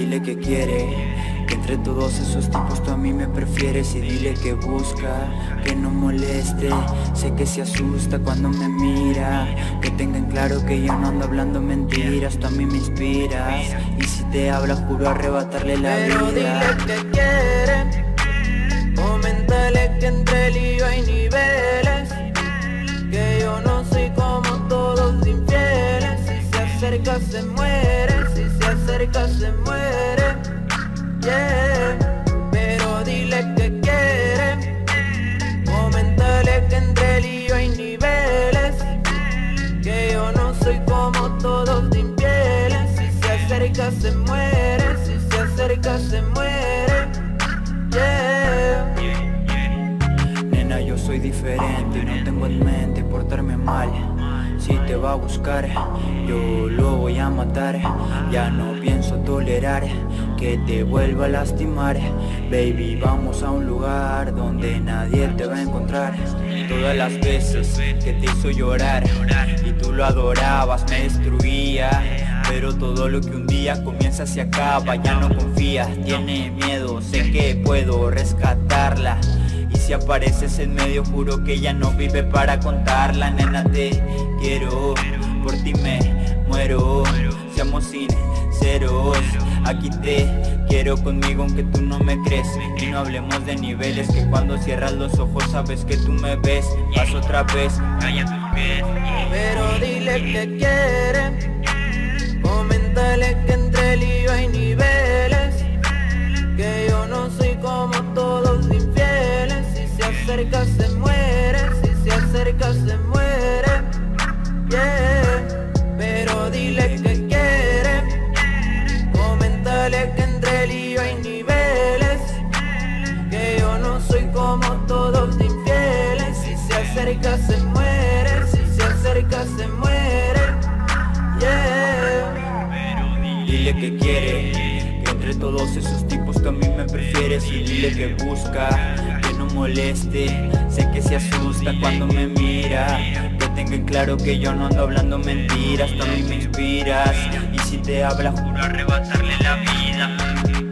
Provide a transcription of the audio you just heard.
Dile que quiere, que entre todos esos tipos tú a mí me prefieres. Y dile que busca, que no moleste, sé que se asusta cuando me mira, que tengan claro que yo no ando hablando mentiras, tú a mí me inspiras. Y si te habla juro arrebatarle la Pero vida. dile que quiere, coméntale que entre él y yo hay niveles, que yo no soy como todos infieles, si se acerca se muere, se acerca se muere, yeah. Pero dile que quiere, coméntale que entre él y yo hay niveles, que yo no soy como todos infieles, si se acerca se muere, si se acerca se muere, yeah. Nena, yo soy diferente no tengo en mente portarme mal. Si te va a buscar, yo lo voy a matar. Ya no pienso tolerar que te vuelva a lastimar. Baby, vamos a un lugar donde nadie te va a encontrar. Todas las veces que te hizo llorar y tú lo adorabas, me destruía. Pero todo lo que un día comienza se acaba, ya no confías, tiene miedo, sé que puedo rescatarla. Si apareces en medio juro que ella no vive para contarla Nena te quiero, por ti me muero. Seamos sinceros, aquí te quiero conmigo aunque tú no me crees. Y no hablemos de niveles que cuando cierras los ojos sabes que tú me ves. Vas otra vez, calla tus pies Pero dile que quiere, acerca se muere, si se acerca se muere, yeah. Pero dile que quiere, coméntale que entre él y yo hay niveles, que yo no soy como todos infieles, si se acerca se muere, si se acerca se muere, yeah. Dile que quiere, que entre todos esos tipos tú a mí me prefieres. Y dile que busca, que moleste. Sé que se asusta cuando me mira. Que tenga en claro que yo no ando hablando mentiras. Tú a mí me inspiras. Y si te habla juro arrebatarle la vida